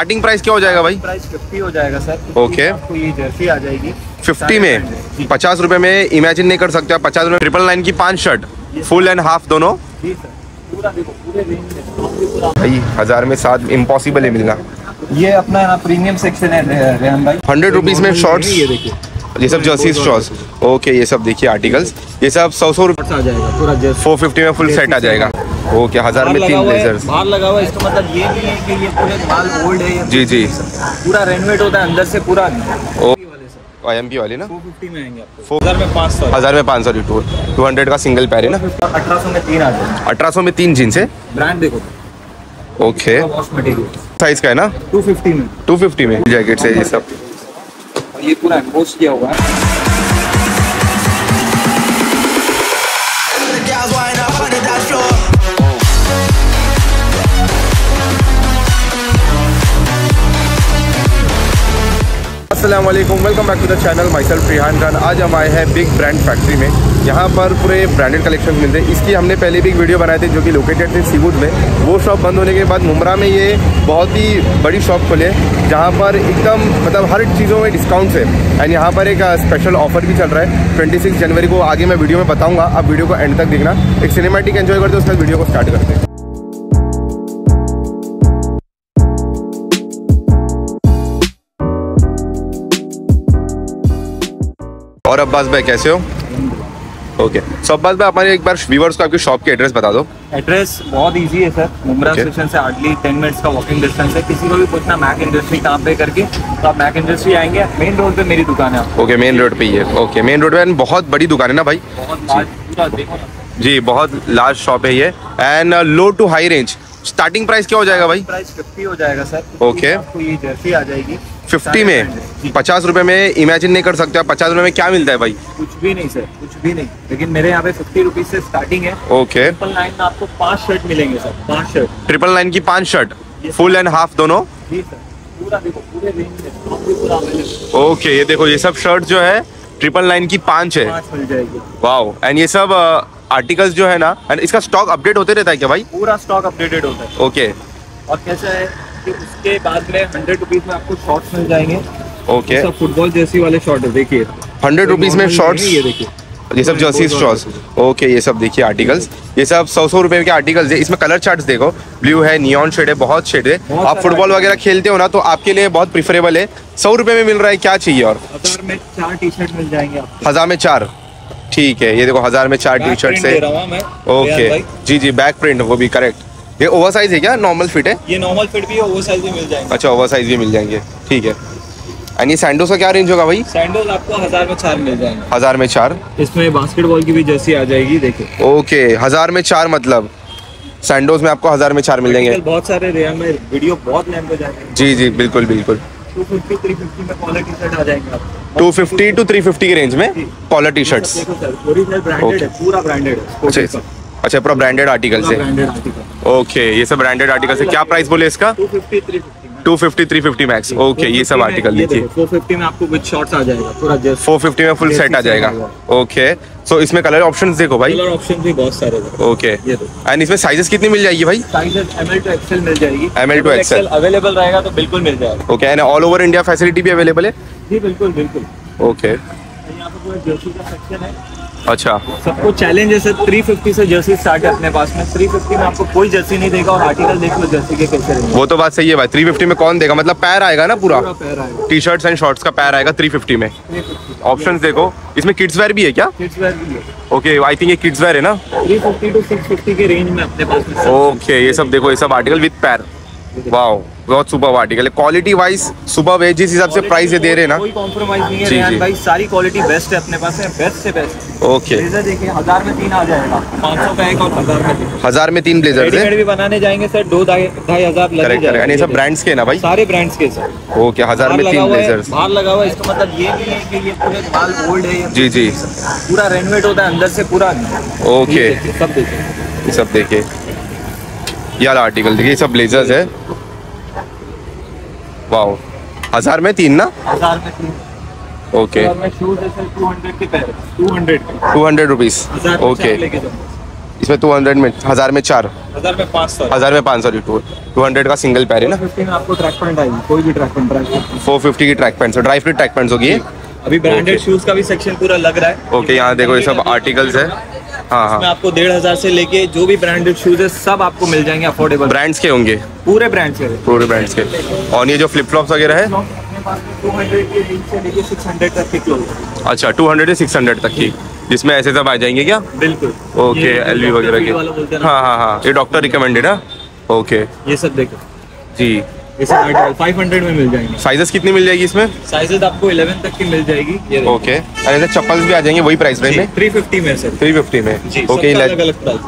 Starting price क्या हो जाएगा भाई? प्राइस फिफ्टी हो जाएगा सर ओके। आपको ये जर्सी आ जाएगी। फिफ्टी में? पचास रुपए में इमेजिन नहीं कर सकते पचास रुपए ट्रिपल नाइन की पाँच शर्ट फुल एंड हाफ़ दोनों? भाई हज़ार में सात इम्पॉसिबल है मिलना। ये अपना ना प्रीमियम सेक्शन है भाई। हंड्रेड रुपीज़ में शॉर्ट्स ये देखिए। ये सब जर्सी शॉर्ट्स ओके ये सब देखिए आर्टिकल्स ये सब सौ सौ रुपये फोर फिफ्टी में फुल सेट आ जाएगा। ओके हज़ार में तीन ब्लेजर्स बाहर लगा हुआ इसका मतलब ये नहीं है कि ये पूरे माल ओल्ड है जी जी। पूरा रेनोवेट होता है अंदर से पूरा आई एम पी वाले ना? 450 में आएँगे आपको। हज़ार में 500 हज़ार में पाँच सौ टू टू हंड्रेड का सिंगल पैर है ना? 1800 में तीन आ अठारह सौ में तीन जीन्स है? ब्रांड देखो। ओके साइज़ का है ना? 250 में। टू फिफ्टी में। जैकेट है ये सब। ये पूरा एम्बोस किया हुआ है। अस्सलाम वालेकुम back to the channel myself Rihan Khan आज हम आए हैं बिग ब्रांड फैक्ट्री में। यहाँ पर पूरे ब्रांडेड कलेक्शन मिलते हैं। इसकी हमने पहले भी एक वीडियो बनाए थे जो कि लोकेटेड थे सीवुड में। वो शॉप बंद होने के बाद मुमरा में ये बहुत ही बड़ी शॉप खुले जहाँ पर एकदम मतलब हर चीज़ों में डिस्काउंट्स है। एंड यहाँ पर एक स्पेशल ऑफ़र भी चल रहा है। ट्वेंटी जनवरी को आगे मैं वीडियो में बताऊँगा। आप वीडियो को एंड तक देखना। एक सिनेमेटिक एंजॉय करते उसके बाद वीडियो को स्टार्ट करते हैं। और अब्बास भाई कैसे हो? ओके सो अब्बास भाई हमारे एक बार व्यूवर्स को आपकी शॉप की एड्रेस बता दो। एड्रेस बहुत इजी है सर मुमरा Okay. स्टेशन से हार्डली टेन मिनट्स का वॉकिंग डिस्टेंस है. किसी को भी पूछना मैक इंडस्ट्री कहाँ पे करके तो आप मैक इंडस्ट्री आएँगे. मेन रोड पे मेरी दुकान है ओके मेन रोड पे ही है. ओके मेन रोड पे बहुत बड़ी दुकान है ना भाई? ना. जी बहुत लार्ज शॉप है ये. And low to high range starting price क्या हो जाएगा भाई? प्राइस 50 हो जाएगा सर Okay. आपको ये जर्सी आ जाएगी. फिफ्टी में? पचास रुपए में इमेजिन नहीं कर सकते आप। पचास रुपए में क्या मिलता है भाई? कुछ भी नहीं सर कुछ भी नहीं। लेकिन मेरे यहाँ पे फिफ्टी रुपीज़ से स्टार्टिंग है। ओके ट्रिपल नाइन में आपको पाँच शर्ट मिलेंगे सर पाँच शर्ट ट्रिपल नाइन की पाँच शर्ट फुल एंड हाफ़ दोनों? ओके ये देखो ये सब शर्ट जो है ट्रिपल नाइन की पाँच है। पाँच मिल जाएगी। वाओ एंड ये सब आर्टिकल्स जो है ना एंड इसका स्टॉक अपडेट होते रहता है क्या भाई? पूरा स्टॉक अपडेटेड होता है। ओके और कैसा है? उसके बाद में हंड्रेड रुपीज़ में आपको शॉर्ट्स मिल जाएँगे। ओके सब फुटबॉल जैसी वाले शॉर्ट है देखिए। हंड्रेड रुपीज़ में शॉर्ट्स ये देखिए। ये सब जर्सी शॉर्ट्स ओके ये सब देखिए आर्टिकल्स ये सब सौ सौ रुपए के आर्टिकल्स है इसमें कलर चार्ट्स देखो। ब्लू है नियॉन शेड है बहुत शेड है। आप फुटबॉल वगैरह खेलते हो ना तो आपके लिए बहुत प्रिफरेबल है। सौ रुपए में मिल रहा है क्या चाहिए और? हज़ार में चार टी शर्ट मिल जाएँगे हज़ार में चार। ठीक है ये देखो हज़ार में चार टी शर्ट है। ओके जी जी बैक प्रिंट वो भी करेक्ट ये ओवर साइज़ है क्या? नॉर्मल फिट है? ये नॉर्मल फिट भी है वो साइज़ भी मिल जाएँगे। अच्छा ओवर साइज़ भी मिल जाएँगे। ठीक है। एंड ये सैंडोस का क्या रेंज होगा भाई? सैंडल आपको हज़ार में चार मिल जाएँगे। हज़ार में चार? इसमें बास्केटबॉल की भी जर्सी आ जाएगी देखिए। ओके हज़ार में चार मतलब। सैंडोज में आपको हज़ार में चार मिल जाएँगे। बहुत सारे रियान में वीडियो बहुत हो जाएँगे। जी जी बिल्कुल बिल्कुल। Two fifty to three fifty में क्वालिटी शर्ट आ जाएँगे आपको। 250 टू 350 के रेंज में collar T shirts original branded है पूरा ब्रांडेड है अच्छा अच्छा पूरा ब्रांडेड आर्टिकल से ब्रांडेड आर्टिकल ओके ये सब ब्रांडेड आर्टिकल से क्या प्राइस बोले इसका? 250 350 में 250 350 मैक्स ओके ये सब आर्टिकल देखिए 450 में आपको विद शॉर्ट्स आ जाएगा पूरा जस्ट 450 में फुल सेट आ जाएगा। ओके सो इसमें कलर ऑप्शंस देखो भाई। कलर ऑप्शन भी बहुत सारे हैं। ओके एंड इसमें साइजेस कितनी मिल जाएगी भाई? Sizes M L to XL मिल जाएगी। ML to XL अवेलेबल रहेगा तो बिल्कुल मिल जाएगा। Okay and all over India facility भी अवेलेबल है? जी बिल्कुल बिल्कुल। ओके यहाँ पे पूरा जर्सी का सेक्शन है। अच्छा। सबको चैलेंज है सर 350 से जर्सी स्टार्ट है अपने पास में. 350 में आपको कोई जर्सी नहीं देगा और आर्टिकल देख लो जर्सी के कैसे रहेंगे। वो तो बात सही है भाई। 350 में कौन देगा? मतलब पैर आएगा ना पूरा। पूरा पैर आएगा। टी शर्ट्स एंड शॉर्ट्स का पैर आएगा 350 में। ऑप्शन देखो। इसमें किड्स वेयर भी है क्या? किड्स वेयर भी है। ओके आई थिंक ये किड्स वेयर है ना। 350 टू 650 के रेंज में अपने पास ओके ये सब देखो ये सब आर्टिकल विद पैर। वाओ बहुत सुपर आर्टिकल है क्वालिटी वाइज सुपर है जिस हिसाब से प्राइस ये दे रहे हैं ना? कोई कॉम्प्रोमाइज नहीं है जी, जी। भाई। सारी क्वालिटी बेस्ट है अपने पास में बेस्ट से बेस्ट ओके ब्लेजर देखिए हज़ार में तीन आ जाएगा। पाँच सौ का एक और हज़ार में तीन। हज़ार में तीन ब्लेजर्स रेडीमेड है भी बनाने जाएँगे सर दो ढाई हज़ार लग करेक्ट करेक्ट सब ब्रांड्स के ना भाई? सारे ब्रांड्स के सर ओके हज़ार में तीन हुआ है ब्लेजर्स बाहर लगा हुआ है। इसका मतलब ये नहीं है कि ये पूरे माल है जी जी। पूरा रेनोवेट होता है अंदर से पूरा। ओके सब देखिए। सब देखिए। ये वाला आर्टिकल देखिए सब ब्लेजर्स है। वाओ हज़ार में तीन ना? हज़ार में तीन। Okay two hundred rupees okay इसमें टू हंड्रेड में हज़ार में चार। हज़ार में पाँच सौ हज़ार में पाँच सॉरी टू टू हंड्रेड का सिंगल पैर है ना? आपको ट्रैक पैंट आएगी। कोई भी ट्रैक पैंट फोर फिफ्टी की track pants dry free track pants होगी अभी ब्रांडेड शूज़ का भी सेक्शन पूरा लग रहा है। ओके यहाँ देखो ये सब आर्टिकल्स है। हाँ इसमें हाँ। आपको डेढ़ हज़ार से लेके जो भी ब्रांडेड शूज़ है सब आपको मिल जाएँगे अफोर्डेबल ब्रांड्स के होंगे? पूरे ब्रांड से पूरे ब्रांड्स के। और ये जो फ्लिप फ्लॉप्स वगैरह है? की अच्छा टू हंड्रेड से सिक्स हंड्रेड तक की। जिसमें ऐसे सब आ जाएँगे क्या? बिल्कुल। ओके एलवी वगैरह के। हाँ हाँ हाँ ये डॉक्टर रिकमेंडेड है? ओके ये सब देखो। जी। फाइव हंड्रेड में मिल जाएँगे। साइजेस कितनी मिल जाएगी इसमें? साइजेस आपको 11 तक की मिल जाएगी ओके और ऐसे चप्पल्स भी आ जाएँगे वही प्राइस रेंज में? थ्री फिफ्टी में सर थ्री फिफ्टी में। जी, ओके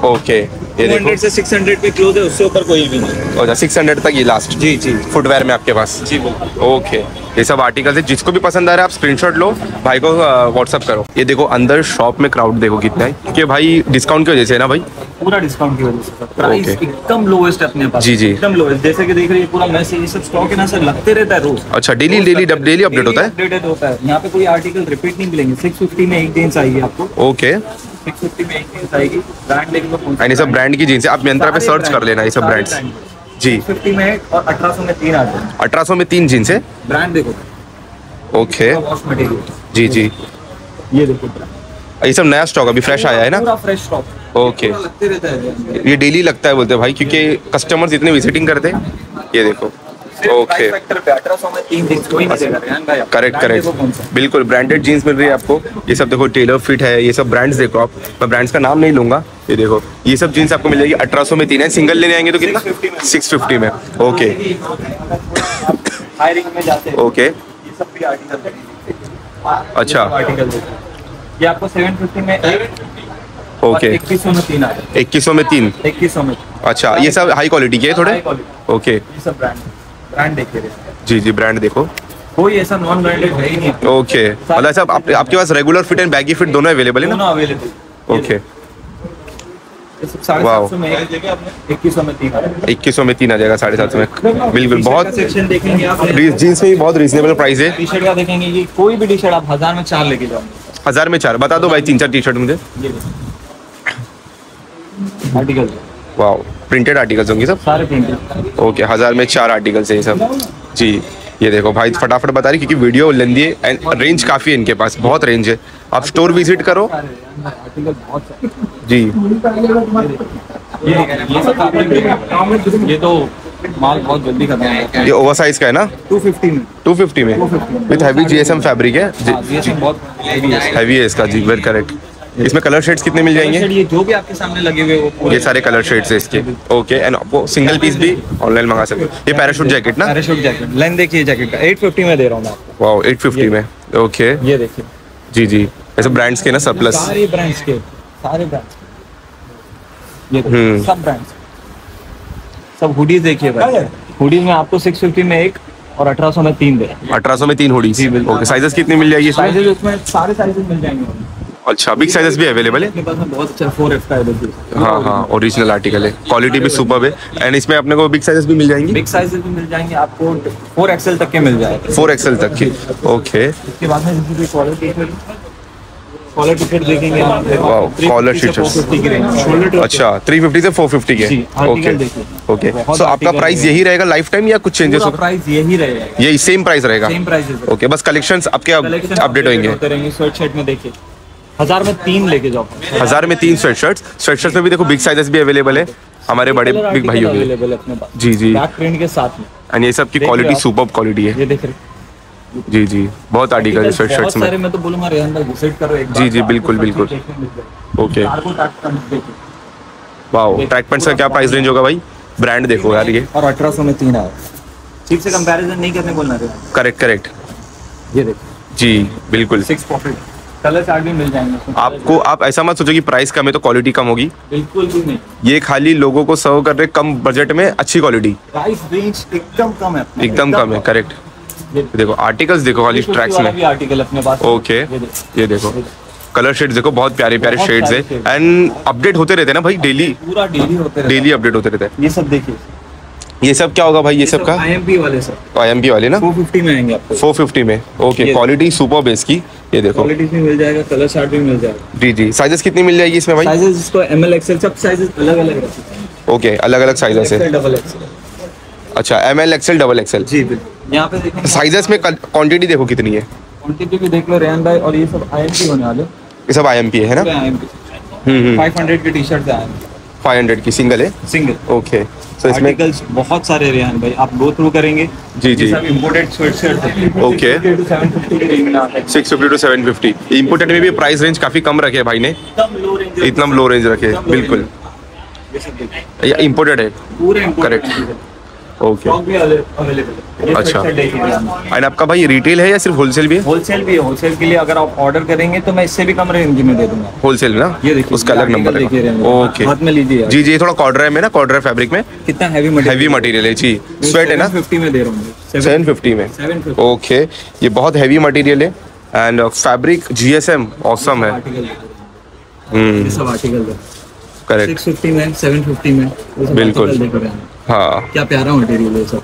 ओके ये देखो। से सिक्स हंड्रेड पे क्लोज है उससे ऊपर कोई भी नहीं अच्छा सिक्स हंड्रेड तक ये लास्ट जी जी। फुटवेयर में आपके पास? जी बिल्कुल। ओके ये सब आर्टिकल्स है जिसको भी पसंद आ रहा है आप स्क्रीनशॉट लो भाई को व्हाट्सअप करो। ये देखो अंदर शॉप में क्राउड देखो कितना है। क्योंकि भाई डिस्काउंट की वजह से ना भाई? पूरा डिस्काउंट की वजह से प्राइस एकदम लोएस्ट अपने पास। जी, जी। एकदम लोएस्ट जैसे कि देख रहे हैं पूरा मैसेज ये सब स्टॉक है ना सर लगते रहता है रोज। अच्छा डेली डेली डेली अपडेट होता है? अपडेटेड होता है। यहाँ पे कोई आर्टिकल रिपीट नहीं मिलेंगे। 650 में एक जींस आएगी आपको। ओके 650 में एक जींस आएगी ब्रांड सा सब ब्रांड की जीन्स है। आप मिंत्रा पे सर्च कर लेना ये सब ब्रांड्स जी। 650 में और 1800 में तीन आते हैं अठारह सौ में तीन जीन्स है? ब्रांड देखो। ओके जी जी। ये देखो ये सब नया स्टॉक अभी फ्रेश आया है ना? फ्रेश स्टॉक ओके ये डेली लगता है बोलते हैं भाई क्योंकि कस्टमर्स इतने विजिटिंग करते हैं। ये देखो। ओके फैक्टर पे 1800 में तीन जींस कोई नहीं देगा रेहान भाई करेक्ट करेक्ट बिल्कुल ब्रांडेड जीन्स मिल रही है आपको। ये सब देखो टेलर फिट है ये सब ब्रांड्स देखो आप। मैं ब्रांड्स का नाम नहीं लूँगा। ये देखो ये सब जीन्स आपको मिल जाएगी अठारह सौ में तीन है। सिंगल लेने आएँगे तो कितना? 650 में। सिक्स फिफ्टी में। ओके जाते ओके अच्छा। ये आपको 750 में ओके इक्कीसो में तीन इक्कीस में तीन? इक्कीस में। अच्छा ये सब हाई क्वालिटी के है थोड़े? ओके ये सब ब्रांड ब्रांड देखिए जी जी ब्रांड देखो। कोई ऐसा नॉन ब्रांडेड है ही नहीं। ओके मतलब सब आप, आपके पास regular fit and baggy fit दोनों अवेलेबल है ना? दोनों अवेलेबल ओके इक्कीस सौ में तीन आ जाएगा। साढ़े सात सौ में। बिल्कुल बहुत जीन्स में भी बहुत रीजनेबल प्राइस है। टी शर्ट का देखेंगे कोई भी टी शर्ट आप हज़ार में चार लेके जाओगे। हज़ार में चार। बता दो भाई तीन चार टी शर्ट मुझे आर्टिकल वाओ प्रिंटेड आर्टिकल्स होंगे सब? सारे प्रिंटेड ओके हज़ार में चार आर्टिकल्स है ये सब। जी ये देखो भाई फटाफट बता रही क्योंकि वीडियो लेंदी है एंड रेंज काफ़ी है इनके पास बहुत रेंज है। आप स्टोर विज़िट करो। आर्टिकल बहुत सारे जी ये ये सब। ये तो माल बहुत जल्दी खत्म हो ये ओवर साइज़ का है ना? 250 में। 250 में। विथ हैवी जीएसएम फैब्रिक है? हाँ जीएसएम बहुत है। हैवी है इसका जी वेल करेक्ट इसमें कलर शेड्स कितने मिल जाएँगे? ये जो भी आपके सामने लगे हुए वो ये सारे कलर शेड्स है इसके। ओके एंड आपको सिंगल पीस भी ऑनलाइन मंगा सकते हो। ये पैराशूट जैकेट ना? पैराशूट जैकेट लेंथ देखिए जैकेट का। 850 में दे रहा हूँ मैं आपको। वाओ 850 में। ओके ये देखिए। जी जी। ऐसे ब्रांड्स के ना सब प्लस सारे ब्रांड्स के। सारे ब्रांड्स ये हम्म। सब ब्रांड्स सब हुडीज देखिए भाई। हुडीज में आपको 650 में एक और 1800 में तीन दे रहा। अठारह सौ में तीन हुडीज ओके साइजेस कितनी मिल जाएगी इसमें? साइजेस उसमें सारे साइजेस मिल जाएँगे। अच्छा बिग साइजेस भी अवेलेबल है? अपने पास में बहुत अच्छा 4F का है। हाँ हाँ ओरिजिनल आर्टिकल है। क्वालिटी भी सुपर है। एंड इसमें अपने को बिग साइजेस भी मिल जाएँगी? बिग साइजेस भी मिल जाएँगे आपको 4XL तक के मिल जाएँगे। फोर एक्सएल तक की। ओके इसके बाद में कॉलर अच्छा 350 से 450 के। ओके ओके सो आपका प्राइस यही रहेगा लाइफ टाइम या कुछ चेंजेस होगा? प्राइस यही रहेगा। यही सेम प्राइस रहेगा। सेम प्राइसेस ओके बस कलेक्शंस आपके अपडेट होंगे। होते स्वेट शर्ट में देखिए। हज़ार में तीन लेके जाओ। हज़ार में तीन स्वेट शर्ट्स स्वेट शर्ट्स में भी देखो बिग साइजेस भी अवेलेबल है। हमारे बड़े बिग भाइयों के अवेलेबल है अपने जी जी। बैक प्रिंट के साथ में। एंड ये सब की क्वालिटी सुपर क्वालिटी है। ये देख रहे जी जी। बहुत आर्टिकल है स्वेट शर्ट्स में। सारे मैं तो बोलूँगा रेहान भाई विज़िट करो एक जी, जी, बिल्कुल, बिल्कुल। ओके वाओ ट्रैक पैंट्स का क्या प्राइस रेंज होगा भाई? ब्रांड देखो यार ये। और 1800 में तीन आया। ठीक से कंपैरिजन नहीं करने बोलना। रे करेक्ट करेक्ट ये देखिए जी बिल्कुल। सिक्स पॉकेट कलर चार्ट भी मिल जाएँगे। आपको आप ऐसा मत सोचो कि प्राइस कम है तो क्वालिटी कम होगी। बिल्कुल भी नहीं। ये खाली लोगों को सर्व कर रहे कम बजट में अच्छी क्वालिटी प्राइस रेंज एकदम कम है एकदम कम है करेक्ट देखो आर्टिकल्स देखो खाली ट्रैक्स में। आर्टिकल अपने पास। ओके ये देखो। कलर शेड्स देखो। बहुत प्यारे प्यारे शेड्स है। एंड अपडेट होते रहते हैं ना भाई डेली पूरा डेली होते रहता डेली अपडेट होते रहते हैं। ये सब देखिए। ये सब क्या होगा भाई? ये सब का? आईएमपी वाले सर आई एम पी वाले ना? 450 में आएँगे आपको। 450 में। ओके क्वालिटी सुपर बेस की। ये देखो। क्वालिटी मिल जाएगा कलर चार्ट भी मिल जाएगा। जी जी। साइजेस कितनी मिल जाएगी इसमें भाई? साइजेस इसको एम एक्सएल सब साइजेस अलग अलग रहते ओके अलग अलग साइजेस है। डबल एक्सएल अच्छा M L XL double XL जी यहाँ पे साइजेस में क्वांटिटी देखो कितनी है। क्वांटिटी भी देख लो रेहान भाई और ये सब आईएमपी होने वाले। ये सब आई एम पी है ना? आईएमपी हम्म 500 की टी शर्ट आएँगे फाइव हंड्रेड की सिंगल है? सिंगल ओके सो इसमें आर्टिकल्स बहुत सारे रेहान भाई। आप गो थ्रू करेंगे। जी, जी। सब इंपोर्टेड स्वेटशर्ट ओके 750 के रेंज में आता है six fifty to seven fifty imported में भी प्राइस रेंज काफ़ी कम रखे है भाई ने। इतना लो रेंज रखे है, बिल्कुल। ये इम्पोर्टेड है। पूरे इंपोर्टेड Correct. ओके अच्छा। एंड आपका भाई रिटेल है या सिर्फ़ होलसेल भी है? होलसेल भी है। होलसेल के लिए अगर आप ऑर्डर करेंगे तो मैं इससे भी कम रेंज में दे दूँगा। होलसेल ना? ये देखिए उसका अलग नंबर है। ओके हाथ में लीजिए जी जी थोड़ा कॉर्डर है में ना कॉर्डर फैब्रिक में। कितना हैवी मटेरियल है। जी। स्वेट है ना? 50 में दे रहा हूँ। सेवन फिफ्टी में। ओके ये बहुत हैवी मटेरियल है। And fabric G S M awesome है। करेक्ट 650 में 750 में। बिल्कुल। हैं। क्या प्यारा मटेरियल है सब।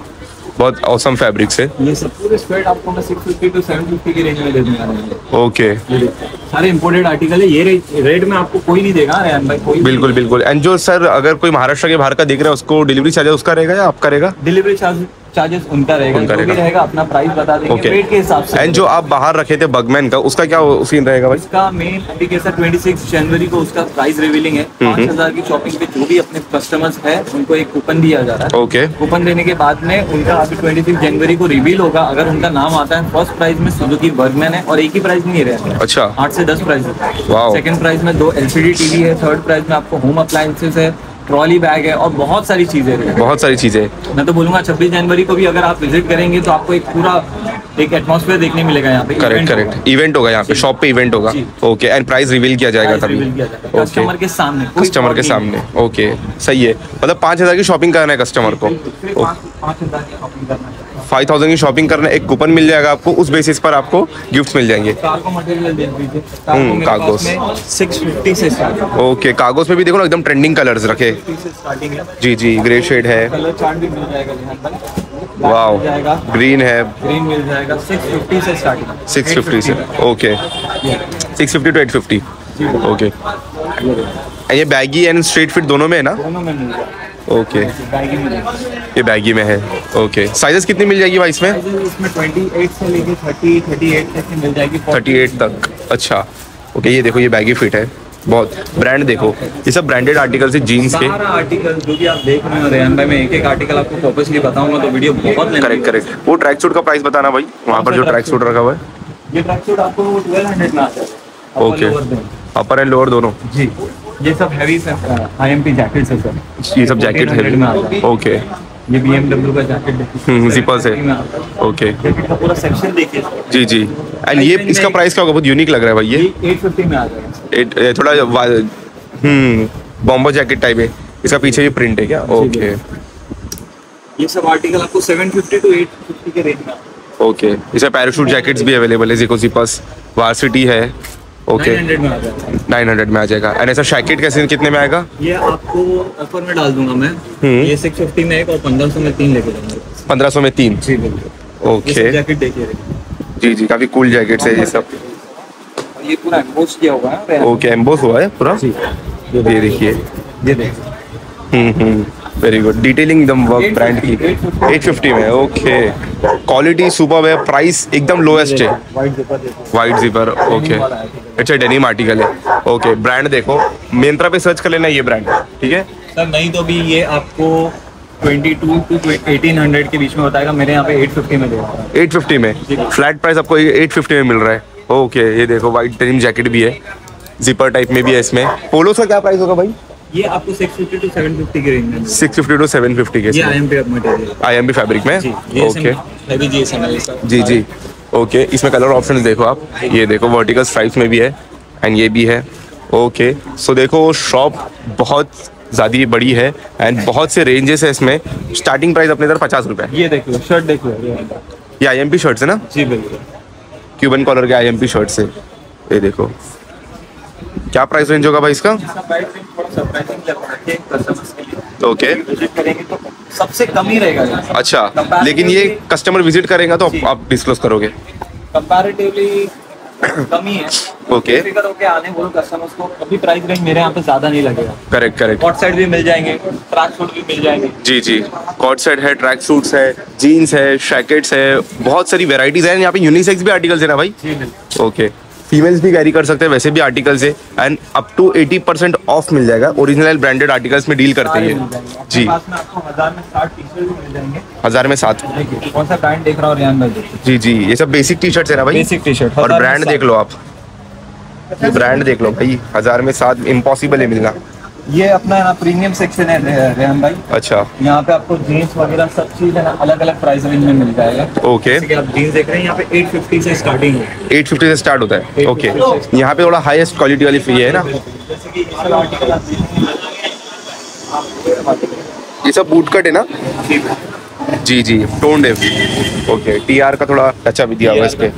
बहुत औसम फैब्रिक से। ये सब पूरे स्वेट आपको मैं 650 टू 750 की रेंज में दे दूँगा ओके सारे इंपोर्टेड आर्टिकल है ये रेट रेट में आपको कोई नहीं देगा रेहान भाई कोई बिल्कुल बिल्कुल। एंड जो सर अगर कोई महाराष्ट्र के बाहर का देख रहा है उसको डिलीवरी चार्ज उसका रहेगा या आपका रहेगा? डिलीवरी चार्ज चार्जेस उनका रहेगा उनका रहेगा। रहेगा अपना प्राइस बता देंगे ओके रेट के हिसाब से। एंड जो आप बाहर रखे थे बगमैन का उसका क्या सीन रहेगा भाई? इसका मेन इंडिकेशन 26 जनवरी को उसका प्राइस रिवीलिंग है। हम्म, पाँच हज़ार की शॉपिंग पे जो भी अपने कस्टमर्स है उनको एक कूपन दिया जा रहा है। ओके कूपन देने के बाद में उनका अभी ट्वेंटी जनवरी को रिवील होगा। अगर उनका नाम आता है फ़र्स्ट प्राइस में सुजुकी वर्गमैन है और एक ही प्राइस नहीं रहता अच्छा। आठ से दस प्राइस. सेकंड प्राइस में दो एलसीडी टीवी है। थर्ड प्राइस में आपको होम अप्लायंसेस है। ट्रॉली बैग है और बहुत सारी चीज़ें हैं। बहुत सारी चीज़ें। मैं तो बोलूँगा 26 जनवरी को भी अगर आप विज़िट करेंगे तो आपको एक पूरा एक एटमोसफेयर देखने मिलेगा यहाँ पे। करेक्ट करेक्ट इवेंट होगा। यहाँ पे शॉप पे इवेंट होगा। ओके एंड प्राइस रिवील किया जाएगा तभी। कस्टमर के सामने कस्टमर के सामने। ओके सही है। मतलब पाँच हज़ार की शॉपिंग करना है कस्टमर को। पाँच हज़ार की शॉपिंग करना है। फाइव थाउज़ेंड की शॉपिंग करना एक कूपन मिल जाएगा आपको उस बेसिस पर आपको गिफ्ट मिल जाएँगे। में सिक्स फिफ्टी से ओके कागज़ में भी देखो ना एकदम ट्रेंडिंग कलर्स रखे। जी जी ग्रे शेड है। कलर वाओ ग्रीन है। ग्रीन मिल जाएगा। सिक्स फिफ्टी से starting okay six fifty to eight fifty okay ये बैगी एंड स्ट्रीट फिट दोनों में है ना? दोनों में मिल जाएगा। ओके ये बैगी में है. ओके साइजेस कितनी मिल जाएगी भाई इसमें? Sizes इसमें 28 से लेके 30 38 तक मिल जाएगी. 38 तक. अच्छा. ओके ये देखो ये बैगी फिट है. बहुत. ब्रांड देखो. ये सब ब्रांडेड आर्टिकल्स है जीन्स के. आर्टिकल जो भी आप देख रहे हो रेहान भाई मैं एक एक आर्टिकल आपको पर्पसली बताऊँगा तो वीडियो बहुत करेक्ट करेक्ट वो ट्रैक सूट का प्राइस बताना भाई. वहाँ पर जो ट्रैक सूट रखा हुआ है. ये ट्रैक सूट आपको 1200 में आ जाएगा Upper okay upper and lower दोनों. जी. ये सब हैवी सर आईएमपी जैकेट्स है सर ये सब जैकेट 1400 में आता है. है। ओके ये BMW का जैकेट देखिए जिपर से 750 है। ओके जैकेट पूरा सेक्शन देखिए जी जी. एंड ये इसका प्राइस क्या होगा? बहुत यूनिक लग रहा है भाई ये. ये 850 में आ जाएगा थोड़ा हम्म बॉम्बो जैकेट टाइप है. इसका पीछे भी प्रिंट है क्या? ओके ये सब आर्टिकल आपको 750 टू 850 के रेंज में ओके इसमें पैराशूट जैकेट्स भी अवेलेबल है जिको जिपस वार्सिटी है. ओके 900 में आ जाएगा नाइन हंड्रेड में आ जाएगा। एंड ऐसा जैकेट कैसे कितने में आएगा? ये आपको ऑफ़र में डाल दूँगा मैं। हम्म। ये 650 में एक और 1500 में तीन लेके जाऊँगा। पंद्रह सौ में तीन? जी बिल्कुल। ओके जैकेट देखिए। जी जी काफ़ी कूल जैकेट्स है ये सब। ये पूरा एम्बोस किया हुआ है ओके एम्बोस हुआ है पूरा? ये देखिए। ये देखिए। Hmm hmm. Very good detailing एकदम वर्क ब्रांड की 850 में ओके क्वालिटी सुपर है प्राइस एकदम लोएस्ट है। वाइट जिपर ओके अच्छा डेनिम आर्टिकल है। ओके ब्रांड देखो। मिंत्रा पे सर्च कर लेना ये ब्रांड ठीक है? सर नहीं तो भी ये आपको 22 टू 1800 के बीच में बताएगा। मेरे यहाँ पे 850 में देगा 850 में? फ्लैट प्राइस आपको 850 में मिल रहा है। ओके ये देखो वाइट डेनिम जैकेट भी है। जिपर टाइप में भी है इसमें। पोलो का क्या प्राइस होगा भाई? ये आपको 650 टू 750 के रेंज में 650 टू 750 के ये आई एम पे material I M B fabric में? ओके हैवी जीएसएम सर जी जी। ओके इसमें कलर ऑप्शंस देखो आप। ये देखो वर्टिकल स्ट्राइप्स में भी है एंड ये भी है। ओके सो देखो शॉप बहुत ज़्यादा बड़ी है एंड बहुत से रेंजेस है इसमें। स्टार्टिंग प्राइस अपने इधर पचास रुपये ये देखो शर्ट देखो। ये आई एम पी शर्ट है ना? जी बिल्कुल। क्यूबन कॉलर के आई एम पी शर्ट्स है ये देखो। क्या प्राइस रेंज होगा भाई इसका? इसका प्राइस थोड़ा सरप्राइजिंग लग रहा है कस्टमर्स के लिए। ओके तो सबसे कम ही रहेगा अच्छा लेकिन ये कस्टमर विज़िट करेगा तो आप, डिस्क्लोज करोगे। कंपैरेटिवली कम है ओके फिगर होके आने बोलो कस्टमर्स को अभी प्राइस रेंज मेरे यहाँ पे ज़्यादा नहीं लगेगा। करेक्ट करेक्ट साइड भी मिल जाएँगे ट्रैक सूट भी मिल जाएँगे। जी जी. कॉट सेट है ट्रैक सूट्स है जीन्स है जैकेट्स है बहुत सारी वेराइटीज है। यहाँ पे यूनिसेक्स भी आर्टिकल्स है ना भाई ओके फीमेल्स भी कैरी कर सकते हैं वैसे भी आर्टिकल्स है and up to 80 percent off मिल जाएगा। ओरिजिनल ब्रांडेड आर्टिकल्स में डील करते हैं। जी। हज़ार में हज़ार सात। कौन सा ब्रांड देख रहा हूँ रियान भाई जी जी। ये सब बेसिक टी शर्ट है ना भाई? बेसिक टी शर्ट और ब्रांड देख लो आप। ब्रांड देख लो भाई। हज़ार में सात इम्पॉसिबल है मिलना। ये अपना है ना प्रीमियम सेक्शन है रेहान भाई। अच्छा। यहाँ पे आपको जीन्स वगैरह सब चीज़ है ना अलग अलग प्राइस रेंज में मिल जाएगा ओके जैसे आप जीन्स देख रहे हैं यहाँ पे 850 से स्टार्टिंग है। 850 से स्टार्ट होता है। ओके यहाँ पे थोड़ा हाईएस्ट क्वालिटी वाली फ्री है ना? ये सब बूट कट है ना? जी जी टोन्ड है। ओके टी आर का थोड़ा अच्छा भी दिया हुआ इस पे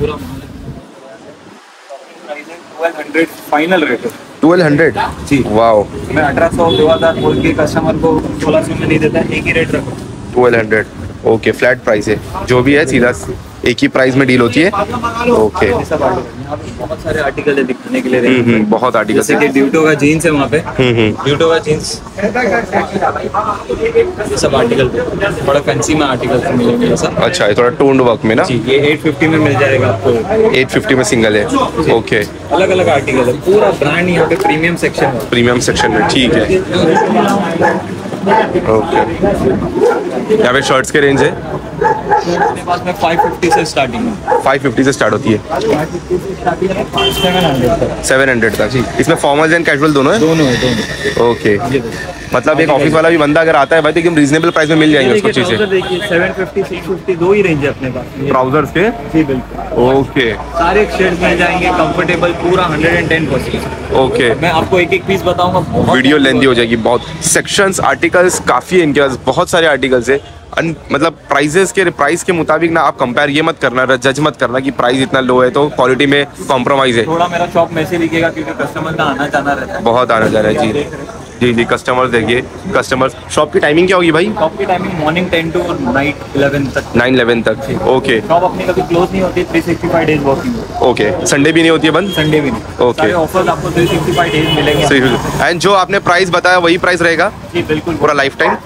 फाइनल रेट है। Twelve hundred? जी। वाओ। मैं अठारह सौ दो हज़ार बोल के कस्टमर को सोलह सौ में नहीं देता एक ही रेट रखो। Twelve hundred. Okay flat price है। जो भी है सीधा एक ही प्राइस में डील होती है। ओके आर्टिकल बहुत सारे आर्टिकल है दिखाने के लिए हम्म हम्म बहुत आर्टिकल्स जैसे है कि ड्यूटो का जीन्स है वहाँ पे। हम्म हम्म। ड्यूटो का जीन्स ये सब आर्टिकल बड़ा फैंसी में आर्टिकल मिलेंगे सब। अच्छा ये थोड़ा टोन्ड वर्क में ना? जी ये 850 में मिल जाएगा आपको। 850 में सिंगल है। ओके अलग अलग आर्टिकल है। पूरा ब्रांड यहाँ पे प्रीमियम सेक्शन है। प्रीमियम सेक्शन में ठीक है। ओके यहाँ पे शर्ट्स के रेंज है। अपने पास में 550 से स्टार्टिंग है। 550 से स्टार्ट होती है। 550 से स्टार्टिंग है 700 तक। 700 तक जी। इसमें फॉर्मल्स एंड कैजुअल दोनों है? दोनों है दोनों। ओके मतलब एक ऑफ़िस वाला भी बंदा अगर आता है भाई तो एकदम रीजनेबल प्राइस में मिल जाएँगे उसको चीज़ें। trouser देखिए 750 650 दो ही रेंज है अपने पास ये ट्राउजर्स के? जी बिल्कुल। ओके सारे शेड्स मिल जाएँगे कंफर्टेबल पूरा 110 परसेंट ओके मैं आपको एक एक पीस बताऊँगा वीडियो लेंदी हो जाएगी बहुत। सेक्शंस आर्टिकल्स काफ़ी है इनके पास बहुत सारे आर्टिकल्स है। मतलब प्राइजेस के प्राइस के मुताबिक ना आप कंपेयर ये मत करना जज मत करना कि प्राइस इतना लो है तो क्वालिटी में कॉम्प्रोमाइज है। थोड़ा मेरा शॉप में से दिखेगा क्योंकि कस्टमर का आना जाना रहता है। बहुत आना जाना है जी। जी जी कस्टमर्स देखिए कस्टमर्स शॉप की टाइमिंग क्या होगी भाई? शॉप की टाइमिंग मॉर्निंग 10 टू नाइट 11 तक। नाइन इलेवन तक ओके शॉप अपनी कभी क्लोज नहीं होती 365 डेज़ वर्किंग ओके संडे भी नहीं होती है बंद? संडे भी नहीं. सारे ऑफर्स आपको 365 डेज़ मिलेंगे। एंड जो आपने प्राइस बताया वही प्राइस रहेगा? जी बिल्कुल। पूरा लाइफ टाइम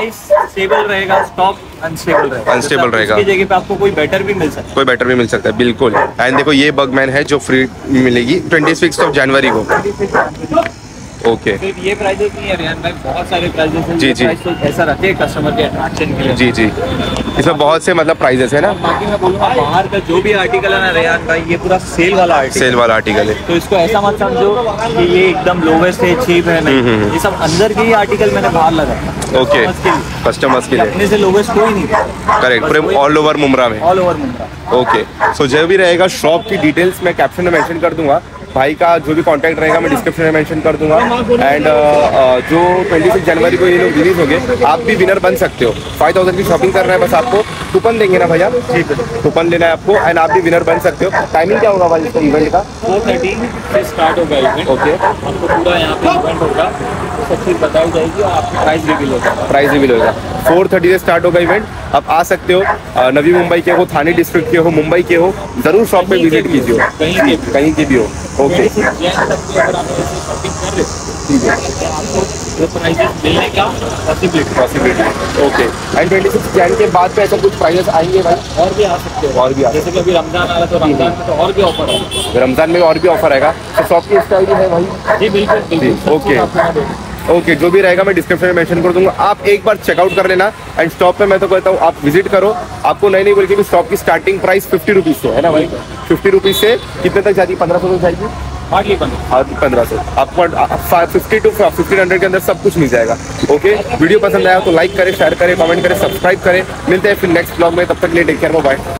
प्राइस स्टेबल रहेगा स्टॉक अनस्टेबल रहेगा अनस्टेबल रहेगा। उसकी जगह पे आपको कोई बेटर भी मिल सकता कोई बेटर भी मिल सकता है बिल्कुल एंड देखो ये बगमैन है जो फ्री मिलेगी ट्वेंटी सिक्स ऑफ़ जनवरी को ओके okay. ये प्राइजेस नहीं है रियान भाई बहुत सारे प्राइजेस हैं जी, जी। ऐसा रहते ऐसा रखे कस्टमर के अट्रैक्शन के लिए जी जी इसमें बहुत से मतलब प्राइजेस है ना। बाकी मैं बोलूँगा बाहर का जो भी आर्टिकल है ना रेयान भाई ये पूरा सेल वाला आर्टिकल सेल वाला आर्टिकल है। तो इसको ऐसा मत समझो कि ये एकदम लोवेस्ट है चीप है हम्म, हम्म, नहीं ये सब अंदर के ही आर्टिकल मैंने बाहर लगाया ओके के। कस्टमर्स के लिए। अपने से लोवेस्ट कोई नहीं करेक्ट पूरे ऑल ओवर मुमरा में। All over Mumbra okay so जो भी रहेगा शॉप की डिटेल्स मैं कैप्शन में मेंशन कर दूँगा। भाई का जो भी कांटेक्ट रहेगा मैं डिस्क्रिप्शन में मेंशन कर दूँगा। एंड uh, uh, जो 26 जनवरी को ये लोग रिलीज़ हो गए आप भी विनर बन सकते हो। फाइव थाउज़ेंड की शॉपिंग कर रहे हैं बस आपको कूपन देंगे ना भैया? जी कूपन लेना है आपको एंड आप भी विनर बन सकते हो। टाइमिंग क्या होगा भाई इसका इवेंट का? फोर थर्टी से स्टार्ट होगा इवेंट ओके आपको पूरा यहाँ पे इवेंट होगा। सब चीज़ बताई जाएगी और आपकी प्राइस रिवील होगा। प्राइस रिवील होगा। फोर थर्टी से स्टार्ट होगा इवेंट आप आ सकते हो नवी मुंबई के हो थाने डिस्ट्रिक्ट के हो मुंबई के हो ज़रूर शॉप पे विज़िट कीजिए। कहीं के भी कहीं की भी हो। ओके रहे हो प्राइजेस मिलने का possibility possibility okay and twenty six Jan के बाद पे ऐसा कुछ प्राइजेस आएँगे भाई? और भी आ सकते हो। और भी आ जैसे कि अभी रमज़ान आ रहा है तो रमज़ान में तो और भी ऑफ़र है रमज़ान में और भी ऑफ़र आएगा। तो शॉप की स्टाइल है भाई? जी बिल्कुल देंगे। ओके जो भी रहेगा मैं डिस्क्रिप्शन में मेंशन कर दूँगा। आप एक बार चेकआउट कर लेना। एंड स्टॉप पे मैं तो कहता हूँ आप विज़िट करो। आपको नई नई बोल के भी स्टॉप की स्टार्टिंग प्राइस फिफ्टी रुपीज़ से है ना भाई? फिफ्टी रुपीज़ से कितने तक जाती है? पंद्रह सौ तक जाएगी। हार्डली पंद्रह सौ। आपको फिफ्टी टू फिफ्टीन हंड्रेड के अंदर सब कुछ मिल जाएगा। ओके वीडियो पसंद आया तो लाइक करें शेयर करें कमेंट करें सब्सक्राइब करें। मिलते हैं फिर नेक्स्ट ब्लॉग में। तब तक लिए टेक केयर बाय